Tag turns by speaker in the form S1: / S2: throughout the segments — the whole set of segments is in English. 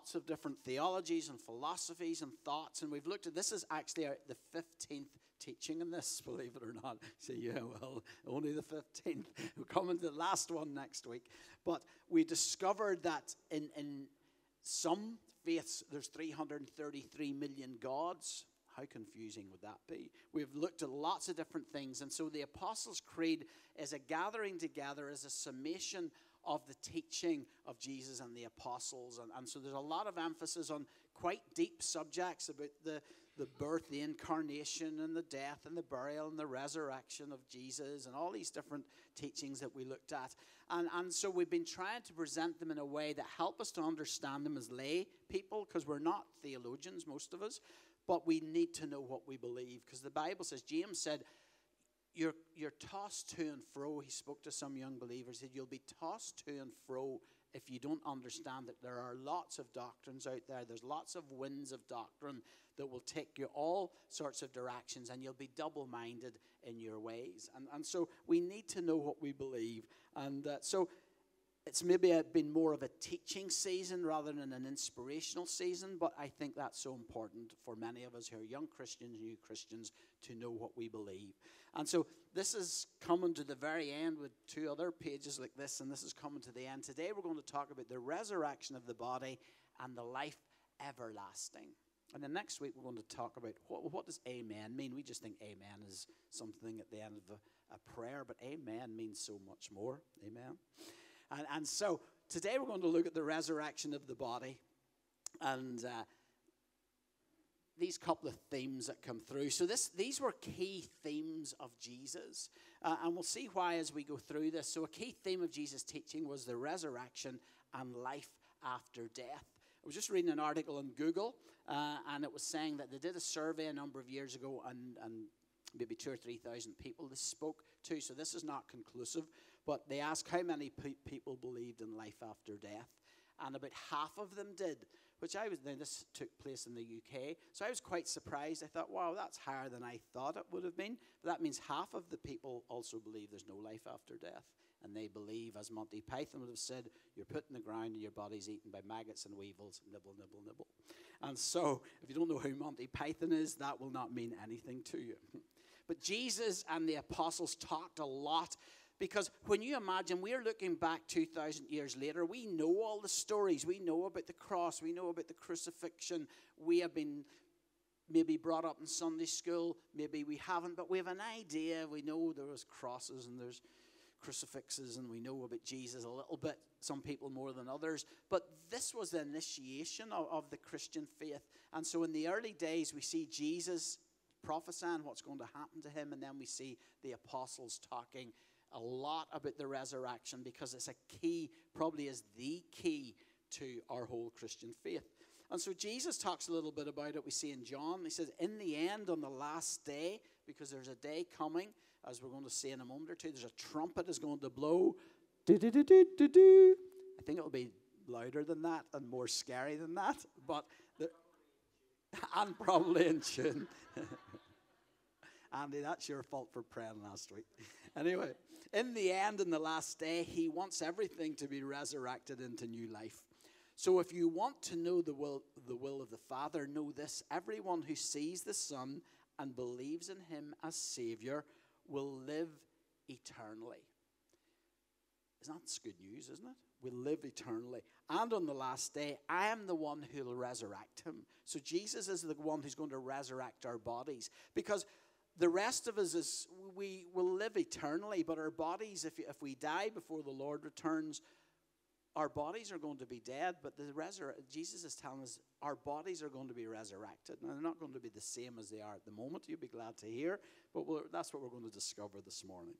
S1: lots of different theologies and philosophies and thoughts, and we've looked at this is actually the 15th teaching in this, believe it or not. So, yeah, well, only the 15th. We're coming to the last one next week. But we discovered that in, in some faiths, there's 333 million gods. How confusing would that be? We've looked at lots of different things. And so the Apostles' Creed is a gathering together, is a summation of the teaching of Jesus and the apostles. And, and so there's a lot of emphasis on quite deep subjects about the, the birth, the incarnation, and the death, and the burial, and the resurrection of Jesus, and all these different teachings that we looked at. And, and so we've been trying to present them in a way that help us to understand them as lay people, because we're not theologians, most of us, but we need to know what we believe. Because the Bible says, James said, you're, you're tossed to and fro. He spoke to some young believers. He said, You'll be tossed to and fro if you don't understand that there are lots of doctrines out there. There's lots of winds of doctrine that will take you all sorts of directions, and you'll be double minded in your ways. And, and so we need to know what we believe. And uh, so it's maybe been more of a teaching season rather than an inspirational season, but I think that's so important for many of us who are young Christians, new Christians, to know what we believe. And so this is coming to the very end with two other pages like this, and this is coming to the end. Today we're going to talk about the resurrection of the body and the life everlasting. And then next week we're going to talk about what, what does amen mean. We just think amen is something at the end of a, a prayer, but amen means so much more. Amen. And, and so today we're going to look at the resurrection of the body and uh, these couple of themes that come through. So this, these were key themes of Jesus. Uh, and we'll see why as we go through this. So a key theme of Jesus' teaching was the resurrection and life after death. I was just reading an article on Google, uh, and it was saying that they did a survey a number of years ago, and, and maybe two or three thousand people they spoke to. So this is not conclusive, but they asked how many pe- people believed in life after death, and about half of them did. Which I was. Now this took place in the UK, so I was quite surprised. I thought, wow, that's higher than I thought it would have been. But that means half of the people also believe there's no life after death, and they believe, as Monty Python would have said, you're put in the ground and your body's eaten by maggots and weevils. Nibble, nibble, nibble. And so, if you don't know who Monty Python is, that will not mean anything to you. But Jesus and the apostles talked a lot because when you imagine we're looking back 2,000 years later, we know all the stories. We know about the cross, we know about the crucifixion. We have been maybe brought up in Sunday school, maybe we haven't, but we have an idea. We know there was crosses and there's crucifixes, and we know about Jesus a little bit, some people more than others. But this was the initiation of, of the Christian faith. And so in the early days, we see Jesus prophesying what's going to happen to him, and then we see the apostles talking a lot about the resurrection because it's a key, probably is the key to our whole Christian faith. And so Jesus talks a little bit about it. We see in John, he says, In the end, on the last day, because there's a day coming, as we're going to see in a moment or two, there's a trumpet is going to blow. Do, do, do, do, do, do. I think it'll be louder than that and more scary than that, but the, and probably in tune. Andy, that's your fault for praying last week. Anyway, in the end, in the last day, he wants everything to be resurrected into new life. So if you want to know the will, the will of the Father, know this everyone who sees the Son and believes in him as Savior will live eternally. Isn't that good news, isn't it? We'll live eternally. And on the last day, I am the one who will resurrect him. So Jesus is the one who's going to resurrect our bodies. Because the rest of us is we will live eternally, but our bodies, if, if we die before the Lord returns, our bodies are going to be dead, but the resur- Jesus is telling us our bodies are going to be resurrected. Now, they're not going to be the same as they are at the moment, you'll be glad to hear, but that's what we're going to discover this morning.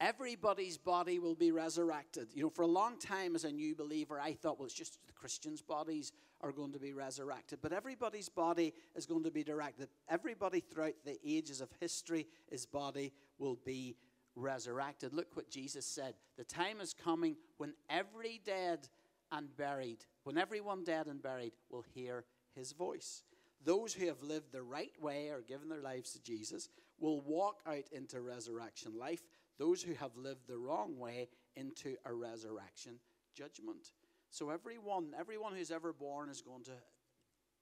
S1: Everybody's body will be resurrected. You know, for a long time as a new believer, I thought, well, it's just the Christians' bodies are going to be resurrected. But everybody's body is going to be directed. Everybody throughout the ages of history, his body will be resurrected. Look what Jesus said. The time is coming when every dead and buried, when everyone dead and buried will hear his voice. Those who have lived the right way or given their lives to Jesus will walk out into resurrection life those who have lived the wrong way into a resurrection judgment. So everyone, everyone who's ever born is going to,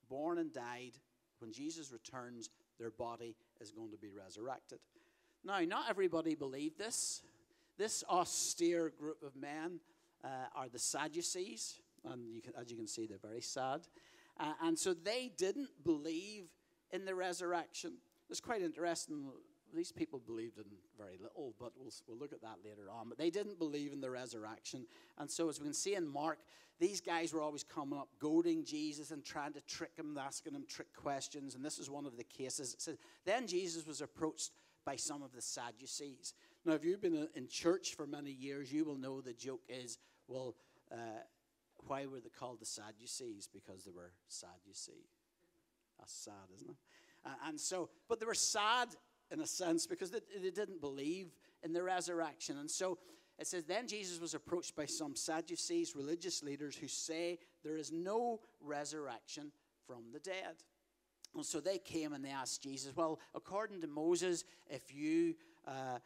S1: born and died, when Jesus returns, their body is going to be resurrected. Now, not everybody believed this. This austere group of men uh, are the Sadducees, and you can, as you can see, they're very sad. Uh, and so they didn't believe in the resurrection. It's quite interesting. These people believed in very little, but we'll, we'll look at that later on. But they didn't believe in the resurrection. And so, as we can see in Mark, these guys were always coming up, goading Jesus and trying to trick him, asking him trick questions. And this is one of the cases. It says, Then Jesus was approached by some of the Sadducees. Now, if you've been in church for many years, you will know the joke is, well, uh, why were they called the Sadducees? Because they were sad, you see. That's sad, isn't it? And so, but they were sad in a sense because they, they didn't believe in the resurrection. And so it says, Then Jesus was approached by some Sadducees, religious leaders, who say there is no resurrection from the dead. And so they came and they asked Jesus, Well, according to Moses, if you uh,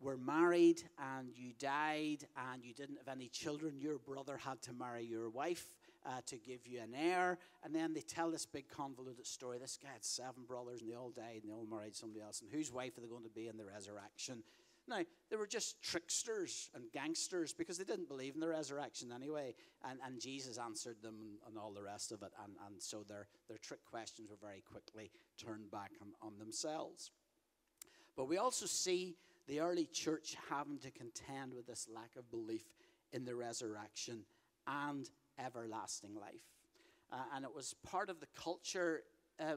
S1: were married and you died and you didn't have any children, your brother had to marry your wife uh, to give you an heir. And then they tell this big convoluted story. This guy had seven brothers and they all died and they all married somebody else. And whose wife are they going to be in the resurrection? Now, they were just tricksters and gangsters because they didn't believe in the resurrection anyway. And, and Jesus answered them and, and all the rest of it. And, and so their, their trick questions were very quickly turned back on, on themselves. But we also see the early church having to contend with this lack of belief in the resurrection and everlasting life. Uh, and it was part of the culture uh,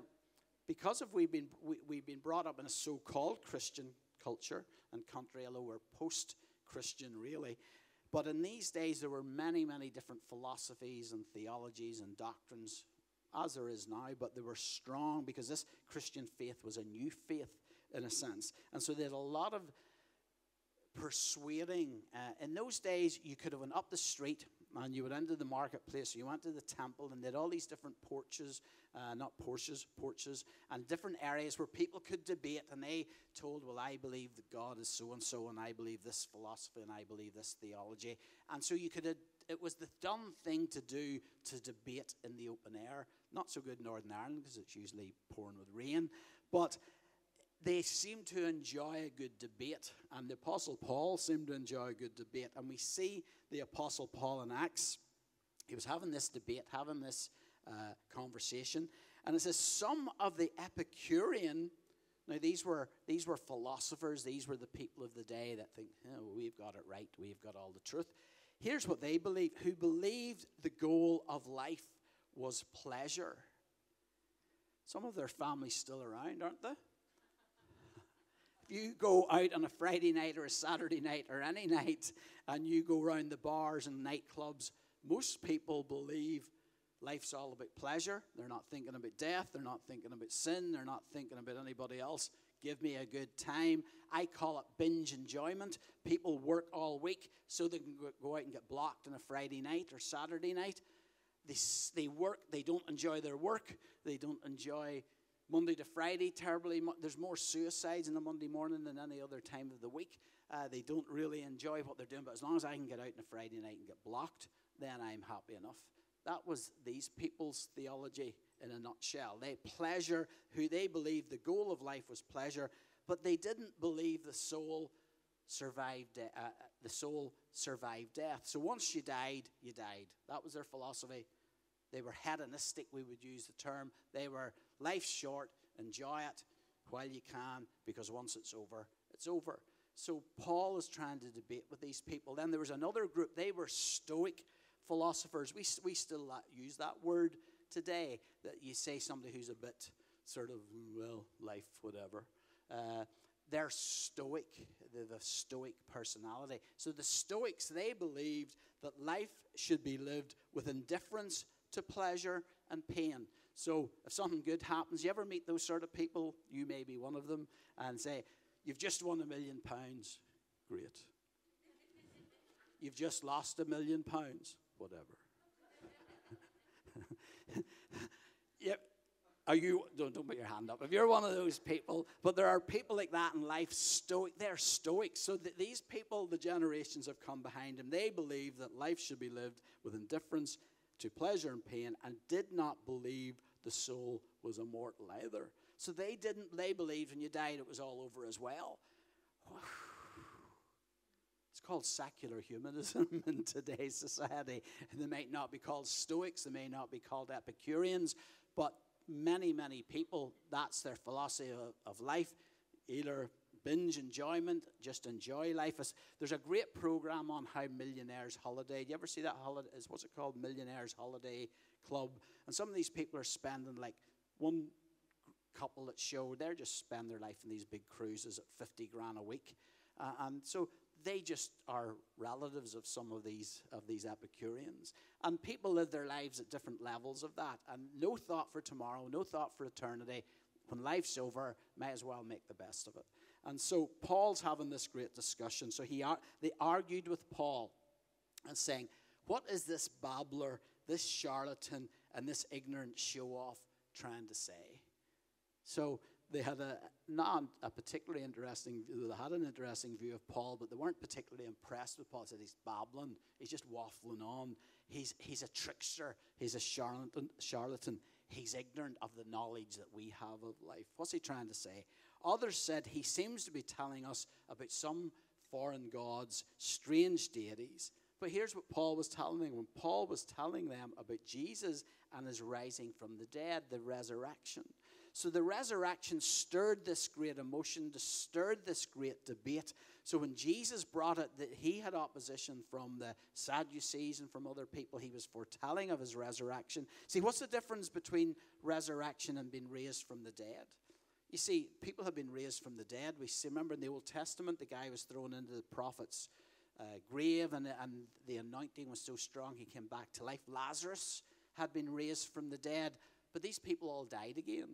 S1: because of we've been, we, we've been brought up in a so called Christian culture and country, although we're post Christian really. But in these days, there were many, many different philosophies and theologies and doctrines, as there is now, but they were strong because this Christian faith was a new faith in a sense. And so they had a lot of persuading. Uh, in those days, you could have went up the street and you went into the marketplace, you went to the temple, and they had all these different porches, uh, not porches, porches, and different areas where people could debate. And they told, Well, I believe that God is so and so, and I believe this philosophy, and I believe this theology. And so you could, it was the dumb thing to do to debate in the open air. Not so good in Northern Ireland because it's usually pouring with rain. But they seem to enjoy a good debate, and the Apostle Paul seemed to enjoy a good debate. And we see the Apostle Paul in Acts. He was having this debate, having this uh, conversation, and it says some of the Epicurean. Now these were these were philosophers. These were the people of the day that think, oh, we've got it right. We've got all the truth. Here's what they believed: who believed the goal of life was pleasure. Some of their families still around, aren't they? You go out on a Friday night or a Saturday night or any night and you go around the bars and nightclubs, most people believe life's all about pleasure. They're not thinking about death. They're not thinking about sin. They're not thinking about anybody else. Give me a good time. I call it binge enjoyment. People work all week so they can go out and get blocked on a Friday night or Saturday night. They, they work, they don't enjoy their work, they don't enjoy Monday to Friday, terribly, there's more suicides in the Monday morning than any other time of the week. Uh, they don't really enjoy what they're doing, but as long as I can get out on a Friday night and get blocked, then I'm happy enough. That was these people's theology in a nutshell. They pleasure who they believed the goal of life was pleasure, but they didn't believe the soul survived uh, uh the soul survived death. So once you died, you died. That was their philosophy. They were hedonistic, we would use the term. They were life's short, enjoy it while you can, because once it's over, it's over. So Paul is trying to debate with these people. Then there was another group, they were Stoic philosophers. We, we still use that word today, that you say somebody who's a bit sort of, well, life, whatever. Uh, they're stoic, they're the stoic personality. So the Stoics, they believed that life should be lived with indifference to pleasure and pain. So if something good happens, you ever meet those sort of people? You may be one of them, and say, You've just won a million pounds. Great. You've just lost a million pounds. Whatever. yep. Are you, don't, don't put your hand up. If you're one of those people, but there are people like that in life, stoic, they're stoic. So these people, the generations have come behind them, they believe that life should be lived with indifference to pleasure and pain and did not believe the soul was immortal either. So they didn't, they believed when you died it was all over as well. It's called secular humanism in today's society. They might not be called Stoics, they may not be called Epicureans, but many, many people, that's their philosophy of life. Either binge enjoyment, just enjoy life. There's a great program on how millionaires holiday. Do you ever see that holiday? What's it called? Millionaires Holiday Club. And some of these people are spending like one couple that show they're just spend their life in these big cruises at 50 grand a week. Uh, and so they just are relatives of some of these of these Epicureans. And people live their lives at different levels of that, and no thought for tomorrow, no thought for eternity. When life's over, may as well make the best of it. And so Paul's having this great discussion. So he they argued with Paul and saying, "What is this babbler, this charlatan, and this ignorant show off trying to say?" So they had a not a particularly interesting they had an interesting view of Paul, but they weren't particularly impressed with Paul. They said he's babbling, he's just waffling on. He's he's a trickster, he's a charlatan, charlatan. He's ignorant of the knowledge that we have of life. What's he trying to say? Others said he seems to be telling us about some foreign gods, strange deities. But here's what Paul was telling them when Paul was telling them about Jesus and his rising from the dead, the resurrection. So the resurrection stirred this great emotion, stirred this great debate. So when Jesus brought it, that he had opposition from the Sadducees and from other people, he was foretelling of his resurrection. See, what's the difference between resurrection and being raised from the dead? You see, people have been raised from the dead. We see, remember in the Old Testament, the guy was thrown into the prophet's uh, grave, and, and the anointing was so strong he came back to life. Lazarus had been raised from the dead, but these people all died again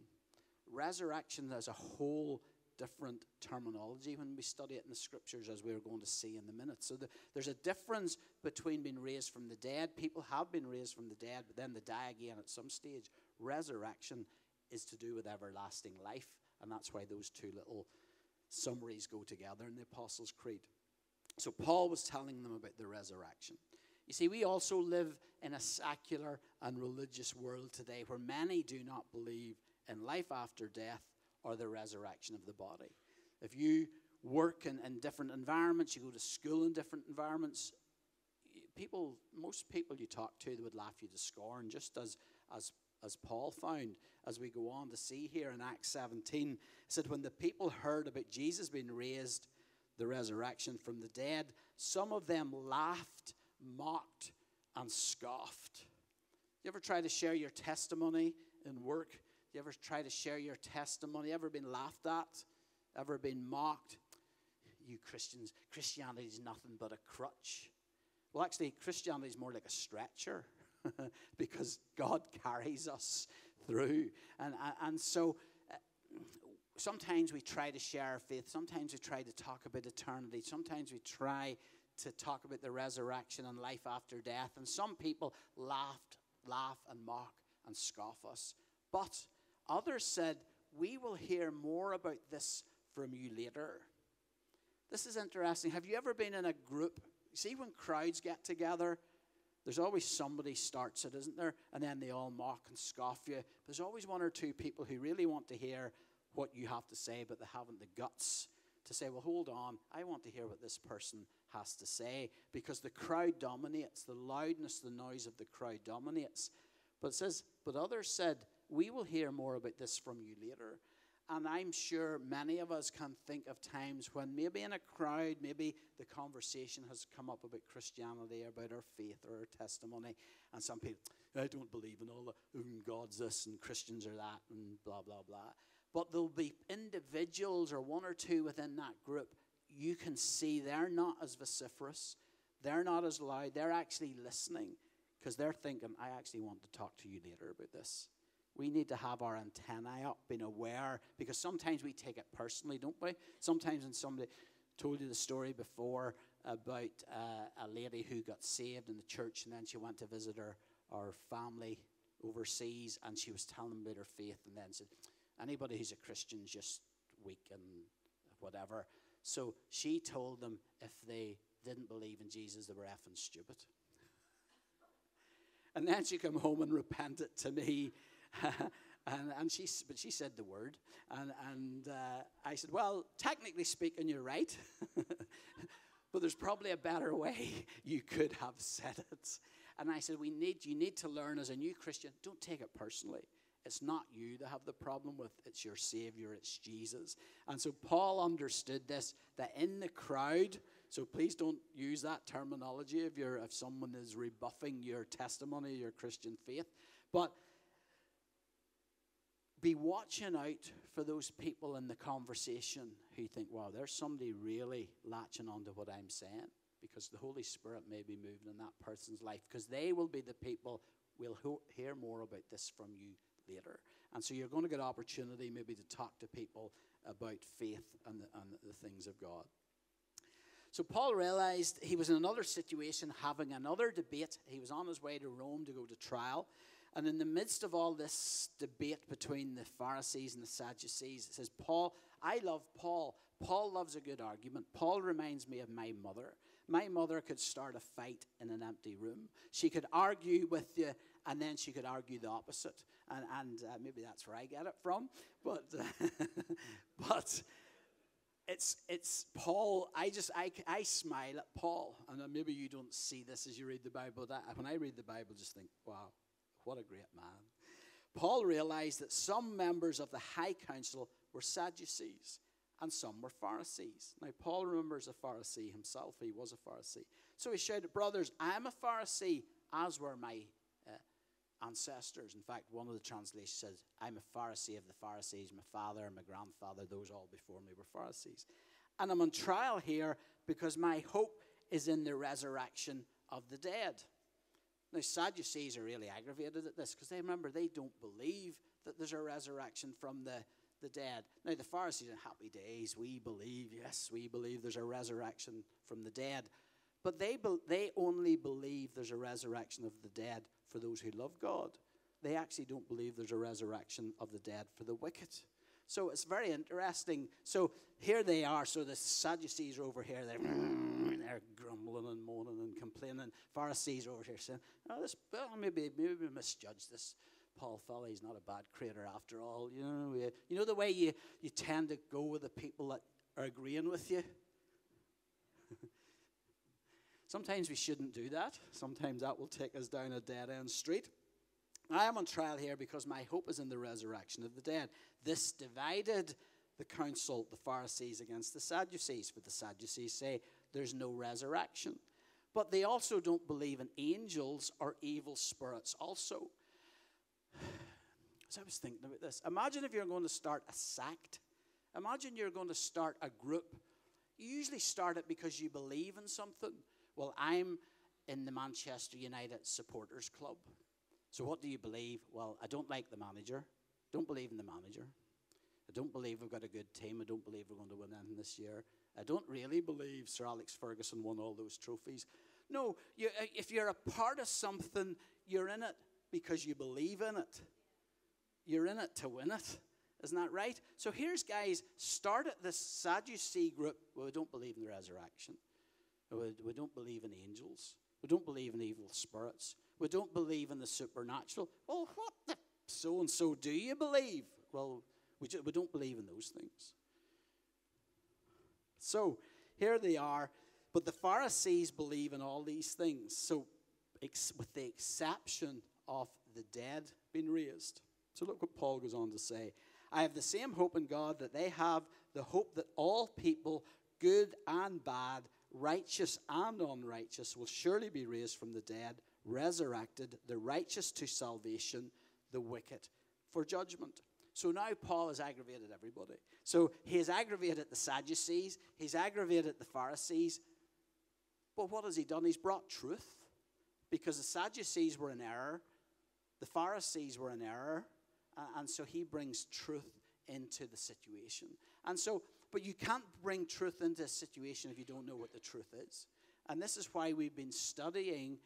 S1: resurrection has a whole different terminology when we study it in the scriptures, as we're going to see in the minute. So the, there's a difference between being raised from the dead. People have been raised from the dead, but then they die again at some stage. Resurrection is to do with everlasting life, and that's why those two little summaries go together in the Apostles' Creed. So Paul was telling them about the resurrection. You see, we also live in a secular and religious world today where many do not believe in life after death or the resurrection of the body. If you work in, in different environments, you go to school in different environments, people, most people you talk to, they would laugh you to scorn, just as, as, as Paul found as we go on to see here in Acts 17. said, When the people heard about Jesus being raised, the resurrection from the dead, some of them laughed, mocked, and scoffed. You ever try to share your testimony in work? you ever try to share your testimony? Ever been laughed at? Ever been mocked? You Christians, Christianity is nothing but a crutch. Well, actually, Christianity is more like a stretcher because God carries us through. And, and so uh, sometimes we try to share our faith. Sometimes we try to talk about eternity. Sometimes we try to talk about the resurrection and life after death. And some people laughed, laugh and mock and scoff us. But Others said, We will hear more about this from you later. This is interesting. Have you ever been in a group? See, when crowds get together, there's always somebody starts it, isn't there? And then they all mock and scoff you. There's always one or two people who really want to hear what you have to say, but they haven't the guts to say, well, hold on, I want to hear what this person has to say because the crowd dominates, the loudness, the noise of the crowd dominates. But it says, but others said, we will hear more about this from you later. And I'm sure many of us can think of times when maybe in a crowd, maybe the conversation has come up about Christianity, about our faith or our testimony. And some people, I don't believe in all the God's this and Christians are that and blah, blah, blah. But there'll be individuals or one or two within that group, you can see they're not as vociferous, they're not as loud, they're actually listening because they're thinking, I actually want to talk to you later about this we need to have our antennae up, being aware, because sometimes we take it personally, don't we? Sometimes when somebody told you the story before about uh, a lady who got saved in the church and then she went to visit her, her family overseas, and she was telling them about her faith, and then said, anybody who's a Christian is just weak and whatever. So she told them if they didn't believe in Jesus, they were effing stupid. and then she come home and repented to me. and, and she, but she said the word. And, and uh, I said, well, technically speaking, you're right. but there's probably a better way you could have said it. And I said, we need, you need to learn as a new Christian, don't take it personally. It's not you that have the problem with, it's your Savior, it's Jesus. And so Paul understood this that in the crowd, so please don't use that terminology if, you're, if someone is rebuffing your testimony, your Christian faith. But be watching out for those people in the conversation who think, wow, there's somebody really latching onto what I'm saying because the Holy Spirit may be moving in that person's life because they will be the people we'll ho- hear more about this from you later. And so you're going to get opportunity maybe to talk to people about faith and the, and the things of God. So Paul realized he was in another situation, having another debate. He was on his way to Rome to go to trial. And in the midst of all this debate between the Pharisees and the Sadducees, it says, Paul, I love Paul. Paul loves a good argument. Paul reminds me of my mother. My mother could start a fight in an empty room. She could argue with you, and then she could argue the opposite. And, and uh, maybe that's where I get it from. But, but it's, it's Paul. I just, I, I smile at Paul. And maybe you don't see this as you read the Bible. That, when I read the Bible, just think, wow, what a great man. Paul realized that some members of the high council were Sadducees and some were Pharisees. Now, Paul remembers a Pharisee himself. He was a Pharisee. So he shouted, Brothers, I'm a Pharisee, as were my uh, ancestors. In fact, one of the translations says, I'm a Pharisee of the Pharisees. My father and my grandfather, those all before me, were Pharisees. And I'm on trial here because my hope is in the resurrection of the dead. Now, Sadducees are really aggravated at this because they remember they don't believe that there's a resurrection from the, the dead. Now, the Pharisees are happy days. We believe, yes, we believe there's a resurrection from the dead. But they, be, they only believe there's a resurrection of the dead for those who love God. They actually don't believe there's a resurrection of the dead for the wicked. So it's very interesting. So here they are. So the Sadducees are over here. They're, they're grumbling and moaning and complaining. Pharisees over here saying, oh, this, well, maybe, maybe we misjudged this Paul fella. He's not a bad creator after all. You know, you know the way you, you tend to go with the people that are agreeing with you? Sometimes we shouldn't do that. Sometimes that will take us down a dead end street. I am on trial here because my hope is in the resurrection of the dead. This divided the council, the Pharisees, against the Sadducees, for the Sadducees say there's no resurrection. But they also don't believe in angels or evil spirits, also. As I was thinking about this, imagine if you're going to start a sect. Imagine you're going to start a group. You usually start it because you believe in something. Well, I'm in the Manchester United Supporters Club. So, what do you believe? Well, I don't like the manager. Don't believe in the manager. I don't believe we've got a good team. I don't believe we're going to win anything this year. I don't really believe Sir Alex Ferguson won all those trophies. No, you, uh, if you're a part of something, you're in it because you believe in it. You're in it to win it. Isn't that right? So here's guys, start at this Sadducee group. Well, we don't believe in the resurrection. We, we don't believe in angels. We don't believe in evil spirits. We don't believe in the supernatural. Well, what the so and so do you believe? Well, we, just, we don't believe in those things. So here they are. But the Pharisees believe in all these things. So, ex- with the exception of the dead being raised. So, look what Paul goes on to say. I have the same hope in God that they have the hope that all people, good and bad, righteous and unrighteous, will surely be raised from the dead resurrected, the righteous to salvation, the wicked for judgment. So now Paul has aggravated everybody. So he has aggravated the Sadducees, he's aggravated the Pharisees. But what has he done? He's brought truth because the Sadducees were in error, the Pharisees were in error, and so he brings truth into the situation. And so, but you can't bring truth into a situation if you don't know what the truth is. And this is why we've been studying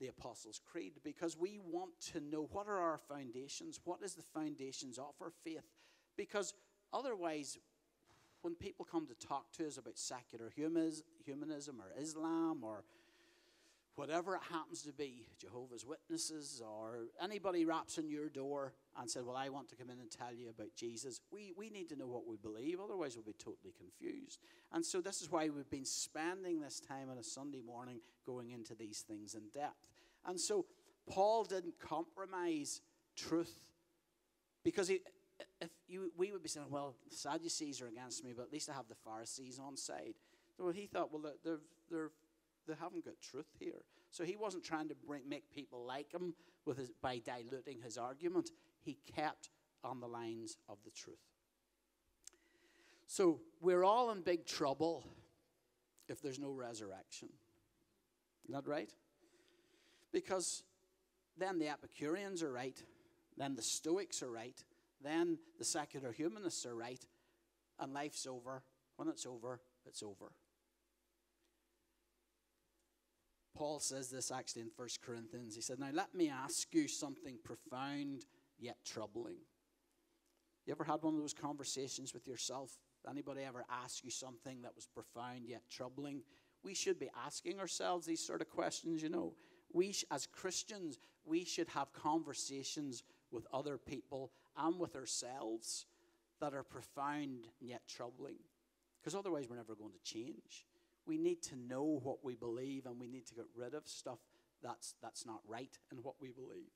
S1: the Apostles' Creed because we want to know what are our foundations? What is the foundations of our faith? Because otherwise, when people come to talk to us about secular humanism or Islam or whatever it happens to be, Jehovah's Witnesses or anybody raps on your door and said, Well, I want to come in and tell you about Jesus, we, we need to know what we believe, otherwise, we'll be totally confused. And so, this is why we've been spending this time on a Sunday morning going into these things in depth. And so, Paul didn't compromise truth because he, if you, we would be saying, Well, the Sadducees are against me, but at least I have the Pharisees on side. Well, he thought, Well, they're, they're they haven't got truth here. So he wasn't trying to bring, make people like him with his, by diluting his argument. He kept on the lines of the truth. So we're all in big trouble if there's no resurrection. Isn't that right? Because then the Epicureans are right, then the Stoics are right, then the secular humanists are right, and life's over. When it's over, it's over. Paul says this actually in 1 Corinthians. He said, Now let me ask you something profound yet troubling. You ever had one of those conversations with yourself? Anybody ever ask you something that was profound yet troubling? We should be asking ourselves these sort of questions, you know. We, as Christians, we should have conversations with other people and with ourselves that are profound and yet troubling. Because otherwise, we're never going to change we need to know what we believe and we need to get rid of stuff that's, that's not right in what we believe.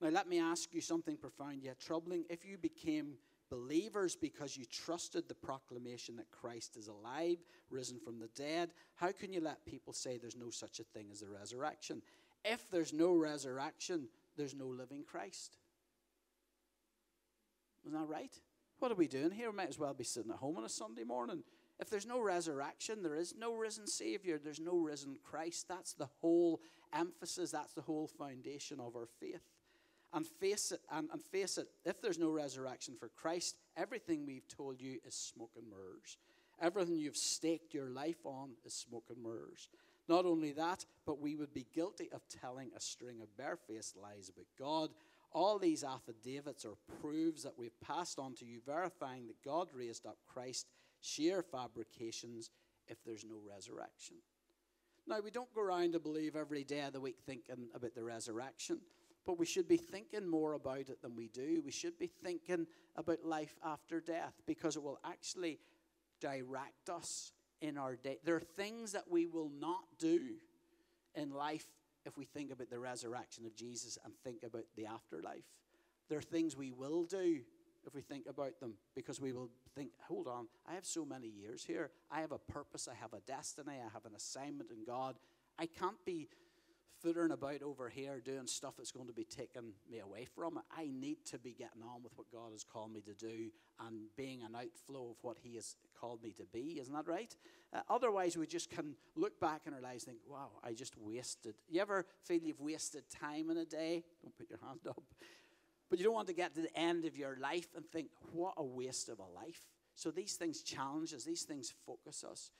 S1: Now, let me ask you something profound yet troubling. If you became believers because you trusted the proclamation that Christ is alive, risen from the dead, how can you let people say there's no such a thing as a resurrection? If there's no resurrection, there's no living Christ. Isn't that right? What are we doing here? We might as well be sitting at home on a Sunday morning if there's no resurrection, there is no risen Savior, there's no risen Christ. That's the whole emphasis, that's the whole foundation of our faith. And face it, and, and face it, if there's no resurrection for Christ, everything we've told you is smoke and mirrors. Everything you've staked your life on is smoke and mirrors. Not only that, but we would be guilty of telling a string of barefaced lies about God. All these affidavits or proofs that we've passed on to you, verifying that God raised up Christ sheer fabrications if there's no resurrection. Now, we don't go around to believe every day of the week thinking about the resurrection, but we should be thinking more about it than we do. We should be thinking about life after death because it will actually direct us in our day. There are things that we will not do in life if we think about the resurrection of Jesus and think about the afterlife. There are things we will do if we think about them because we will think, hold on, I have so many years here. I have a purpose, I have a destiny, I have an assignment in God. I can't be footering about over here doing stuff that's going to be taking me away from it. I need to be getting on with what God has called me to do and being an outflow of what He has called me to be. Isn't that right? Uh, otherwise, we just can look back in our lives and think, wow, I just wasted. You ever feel you've wasted time in a day? Don't put your hand up. But you don't want to get to the end of your life and think, what a waste of a life. So these things challenge us, these things focus us.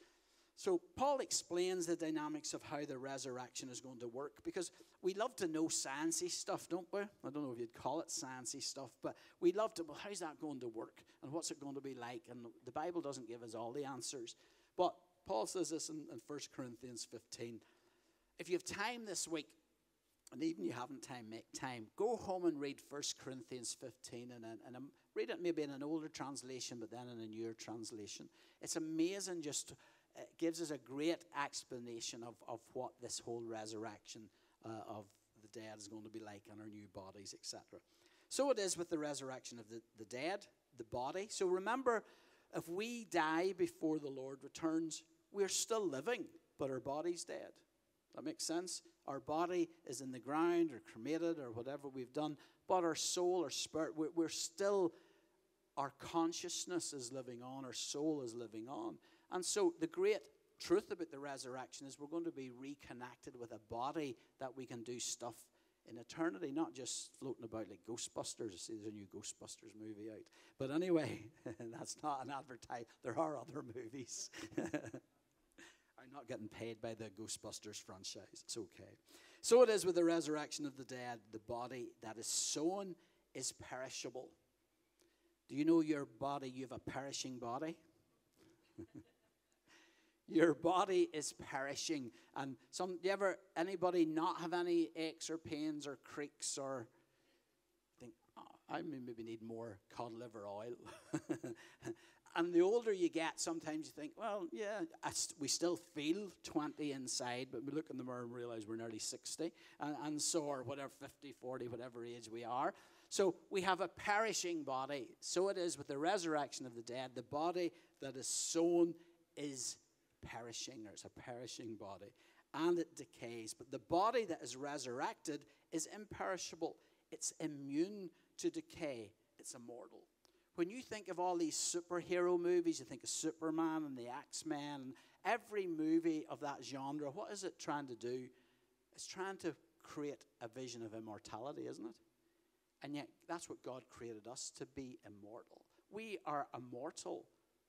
S1: So Paul explains the dynamics of how the resurrection is going to work because we love to know sciencey stuff, don't we? I don't know if you'd call it sciencey stuff, but we love to, well, how's that going to work? And what's it going to be like? And the Bible doesn't give us all the answers. But Paul says this in, in 1 Corinthians 15. If you have time this week, and even you haven't time, make time. Go home and read 1 Corinthians 15 and, and, and read it maybe in an older translation, but then in a newer translation. It's amazing, just it gives us a great explanation of, of what this whole resurrection uh, of the dead is going to be like in our new bodies, etc. So it is with the resurrection of the, the dead, the body. So remember, if we die before the Lord returns, we're still living, but our body's dead. That makes sense? Our body is in the ground or cremated or whatever we've done, but our soul or spirit, we're still, our consciousness is living on, our soul is living on. And so the great truth about the resurrection is we're going to be reconnected with a body that we can do stuff in eternity, not just floating about like Ghostbusters. I See, there's a new Ghostbusters movie out. But anyway, that's not an advertise. There are other movies. I'm not getting paid by the Ghostbusters franchise. It's okay. So it is with the resurrection of the dead. The body that is sown is perishable. Do you know your body, you have a perishing body? your body is perishing. And some, do you ever, anybody not have any aches or pains or creaks or think, oh, I maybe need more cod liver oil? and the older you get, sometimes you think, well, yeah, st- we still feel 20 inside, but we look in the mirror and realize we're nearly 60, and, and so, or whatever, 50, 40, whatever age we are. So we have a perishing body. So it is with the resurrection of the dead. The body that is sown is perishing. or it's a perishing body, and it decays. But the body that is resurrected is imperishable, it's immune to decay, it's immortal. When you think of all these superhero movies, you think of Superman and the X Men, and every movie of that genre, what is it trying to do? It's trying to create a vision of immortality, isn't it? And yet, that's what God created us to be immortal. We are immortal.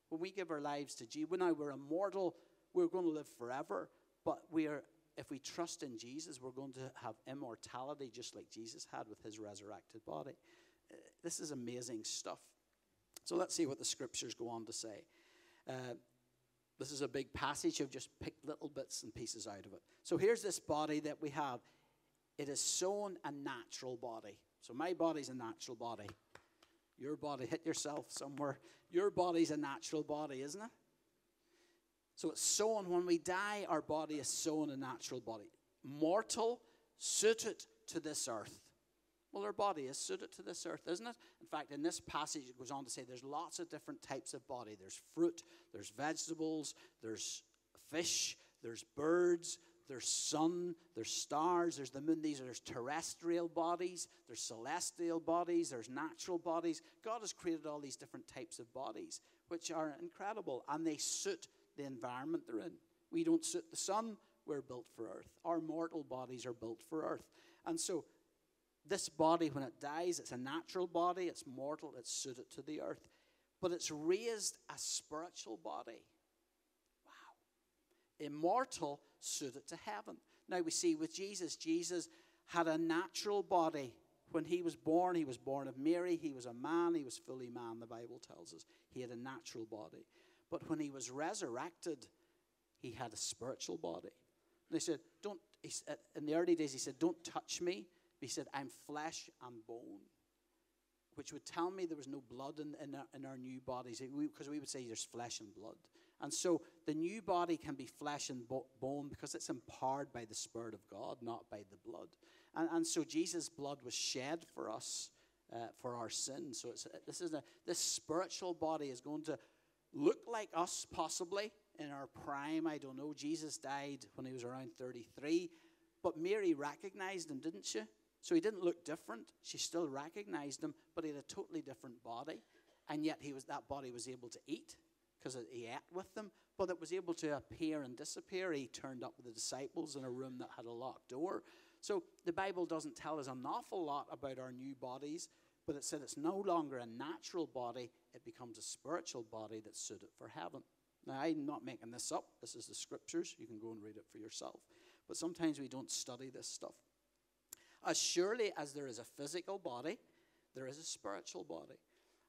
S1: When we give our lives to Jesus, now we're immortal, we're going to live forever. But we are, if we trust in Jesus, we're going to have immortality just like Jesus had with his resurrected body. Uh, this is amazing stuff. So let's see what the scriptures go on to say. Uh, this is a big passage. I've just picked little bits and pieces out of it. So here's this body that we have. It is sown a natural body. So my body's a natural body. Your body, hit yourself somewhere. Your body's a natural body, isn't it? So it's sown. When we die, our body is sown a natural body. Mortal, suited to this earth. Well, our body is suited to this earth, isn't it? In fact, in this passage, it goes on to say there's lots of different types of body. There's fruit, there's vegetables, there's fish, there's birds, there's sun, there's stars, there's the moon. These are terrestrial bodies, there's celestial bodies, there's natural bodies. God has created all these different types of bodies, which are incredible, and they suit the environment they're in. We don't suit the sun, we're built for earth. Our mortal bodies are built for earth. And so, this body, when it dies, it's a natural body, it's mortal, it's suited to the earth. But it's raised a spiritual body. Wow. Immortal suited to heaven. Now we see with Jesus, Jesus had a natural body. When he was born, he was born of Mary. He was a man. He was fully man, the Bible tells us. He had a natural body. But when he was resurrected, he had a spiritual body. And they said, Don't, said, in the early days, he said, Don't touch me. He said, I'm flesh and bone, which would tell me there was no blood in, in, our, in our new bodies, because we, we would say there's flesh and blood. And so the new body can be flesh and bone because it's empowered by the Spirit of God, not by the blood. And, and so Jesus' blood was shed for us uh, for our sins. So this is a, this spiritual body is going to look like us possibly in our prime. I don't know. Jesus died when he was around 33, but Mary recognized him, didn't she? So he didn't look different. She still recognized him, but he had a totally different body. And yet he was that body was able to eat because he ate with them, but it was able to appear and disappear. He turned up with the disciples in a room that had a locked door. So the Bible doesn't tell us an awful lot about our new bodies, but it said it's no longer a natural body, it becomes a spiritual body that's suited for heaven. Now, I'm not making this up. This is the scriptures. You can go and read it for yourself. But sometimes we don't study this stuff. As surely as there is a physical body, there is a spiritual body.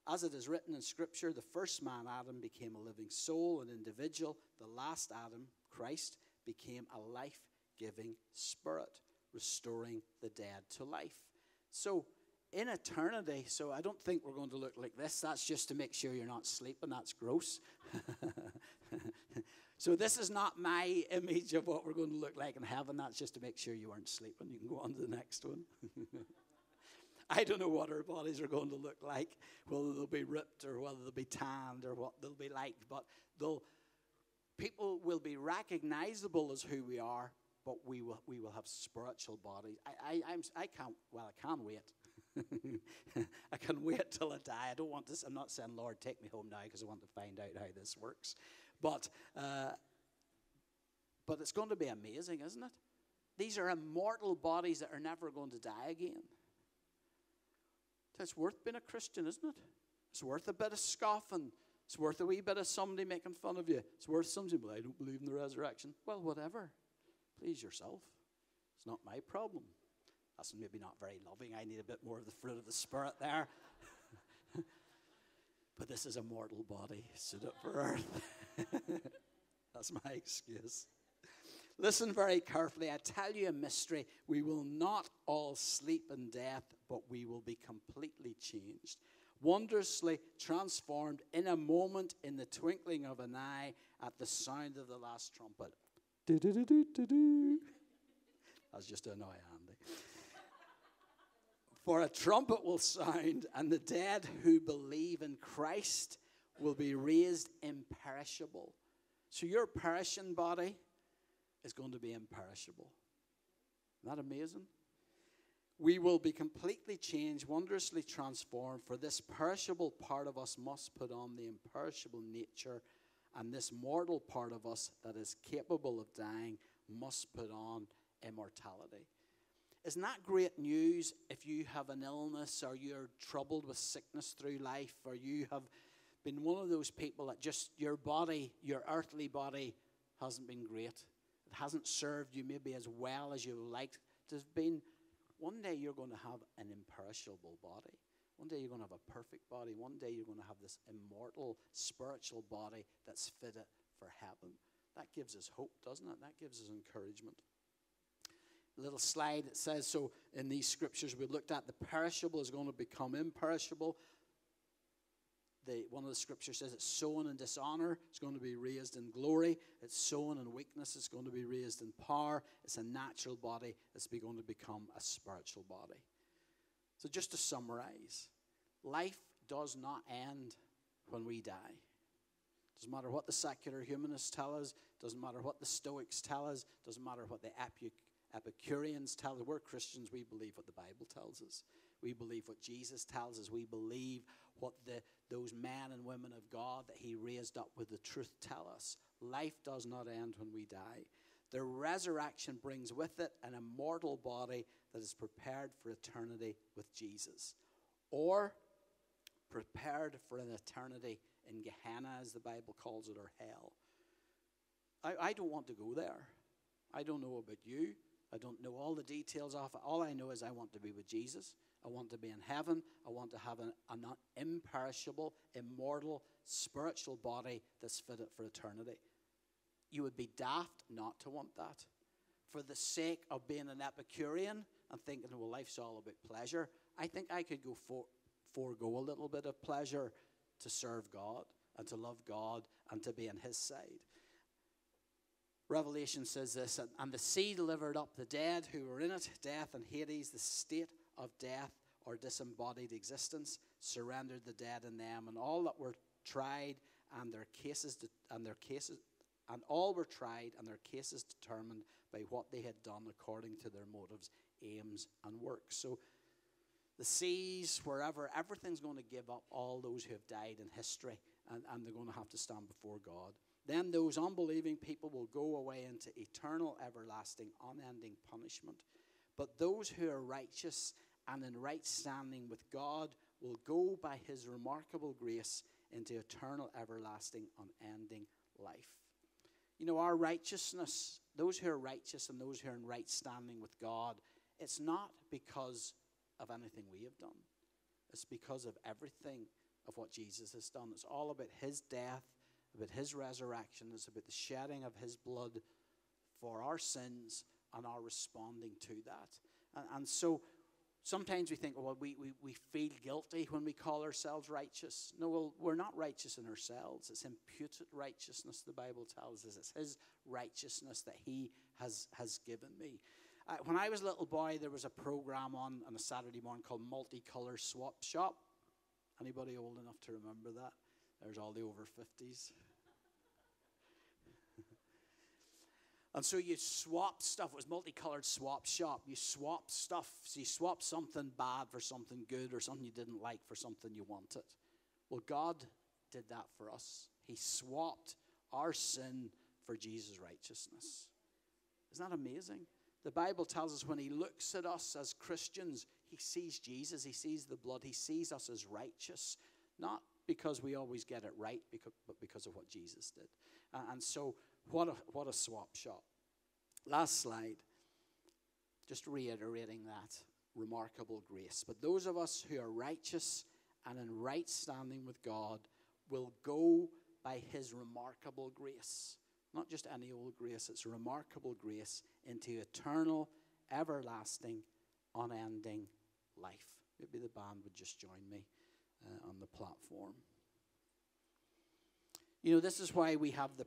S1: As it is written in Scripture, the first man, Adam, became a living soul, an individual. The last Adam, Christ, became a life giving spirit, restoring the dead to life. So, in eternity, so I don't think we're going to look like this. That's just to make sure you're not sleeping. That's gross. so, this is not my image of what we're going to look like in heaven. That's just to make sure you aren't sleeping. You can go on to the next one. I don't know what our bodies are going to look like, whether they'll be ripped or whether they'll be tanned or what they'll be like, but they'll, people will be recognizable as who we are, but we will, we will have spiritual bodies. I, I, I'm, I can't, well, I can't wait. I can wait till I die. I don't want this. I'm not saying, Lord, take me home now because I want to find out how this works. But, uh, but it's going to be amazing, isn't it? These are immortal bodies that are never going to die again. It's worth being a Christian, isn't it? It's worth a bit of scoffing. It's worth a wee bit of somebody making fun of you. It's worth somebody, well, I don't believe in the resurrection. Well, whatever. Please yourself. It's not my problem. That's maybe not very loving. I need a bit more of the fruit of the Spirit there. but this is a mortal body suited for earth. That's my excuse. Listen very carefully. I tell you a mystery. We will not all sleep in death, but we will be completely changed, wondrously transformed in a moment, in the twinkling of an eye, at the sound of the last trumpet. That's just to annoy Andy. For a trumpet will sound, and the dead who believe in Christ will be raised imperishable. So your perishing body is going to be imperishable. Isn't that amazing? We will be completely changed, wondrously transformed, for this perishable part of us must put on the imperishable nature, and this mortal part of us that is capable of dying must put on immortality. Isn't that great news if you have an illness or you're troubled with sickness through life or you have been one of those people that just your body, your earthly body, hasn't been great? It hasn't served you maybe as well as you would like to have been. One day you're going to have an imperishable body. One day you're going to have a perfect body. One day you're going to have this immortal spiritual body that's fitted for heaven. That gives us hope, doesn't it? That gives us encouragement. Little slide that says so in these scriptures we looked at the perishable is going to become imperishable the, one of the scriptures says it's sown in dishonor, it's going to be raised in glory. It's sown in weakness, it's going to be raised in power. It's a natural body, it's going to become a spiritual body. So, just to summarize, life does not end when we die. Doesn't matter what the secular humanists tell us, doesn't matter what the Stoics tell us, doesn't matter what the Epicureans tell us. We're Christians, we believe what the Bible tells us. We believe what Jesus tells us. We believe what the, those men and women of God that He raised up with the truth tell us. Life does not end when we die. The resurrection brings with it an immortal body that is prepared for eternity with Jesus, or prepared for an eternity in Gehenna, as the Bible calls it, or hell. I, I don't want to go there. I don't know about you. I don't know all the details of it. All I know is I want to be with Jesus. I want to be in heaven. I want to have an, an imperishable, immortal, spiritual body that's fitted for eternity. You would be daft not to want that. For the sake of being an Epicurean and thinking, well, life's all about pleasure, I think I could go for, forego a little bit of pleasure to serve God and to love God and to be on His side. Revelation says this, and the sea delivered up the dead who were in it, death and Hades, the state of death or disembodied existence, surrendered the dead in them, and all that were tried and their cases and their cases and all were tried and their cases determined by what they had done according to their motives, aims, and works. So the seas, wherever, everything's going to give up all those who have died in history, and, and they're going to have to stand before God. Then those unbelieving people will go away into eternal, everlasting, unending punishment. But those who are righteous and in right standing with God will go by his remarkable grace into eternal, everlasting, unending life. You know, our righteousness, those who are righteous and those who are in right standing with God, it's not because of anything we have done. It's because of everything of what Jesus has done. It's all about his death, about his resurrection, it's about the shedding of his blood for our sins and our responding to that. And, and so Sometimes we think, well, we, we, we feel guilty when we call ourselves righteous. No, well, we're not righteous in ourselves. It's imputed righteousness, the Bible tells us. It's His righteousness that He has, has given me. Uh, when I was a little boy, there was a program on on a Saturday morning called Multicolor Swap Shop. Anybody old enough to remember that? There's all the over 50s. And so you swap stuff. It was multicolored swap shop. You swap stuff. So you swap something bad for something good or something you didn't like for something you wanted. Well, God did that for us. He swapped our sin for Jesus' righteousness. Isn't that amazing? The Bible tells us when He looks at us as Christians, He sees Jesus, He sees the blood, He sees us as righteous, not because we always get it right, but because of what Jesus did. Uh, and so what a, what a swap shop. Last slide. Just reiterating that remarkable grace. But those of us who are righteous and in right standing with God will go by his remarkable grace. Not just any old grace, it's remarkable grace into eternal, everlasting, unending life. Maybe the band would just join me uh, on the platform. You know, this is why we have the